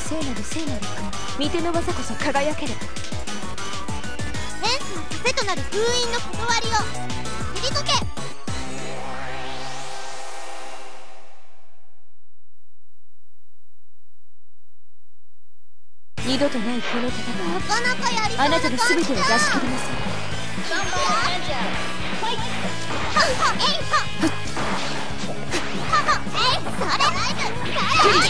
聖なる聖なる見ての技こそ輝ける。天使の枷となる封印の断りを切り解け。二度とないこの戦い。なかなかやりあなたの全てを出し切りなさい。ノ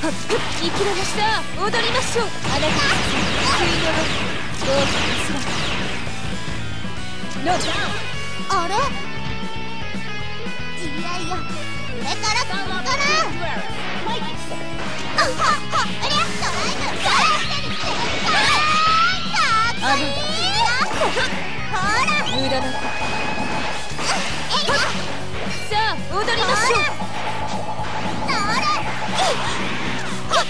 生きれました踊りましょうあなた水の大きな空ノッあれいやいや上からここかなあははっうりゃドライブドライブかっこいいほら無駄なさあ踊りましょうこ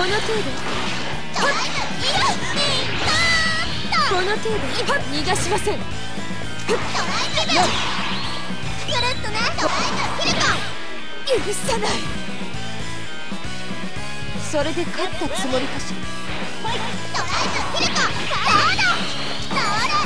の程度この程度逃がしません。許さないそれで勝ったつもりかしらやっ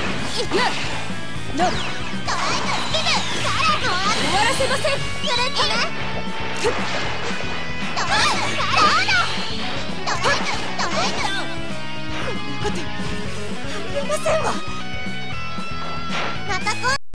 ンはっノッエイやっノッ終わらせませんまた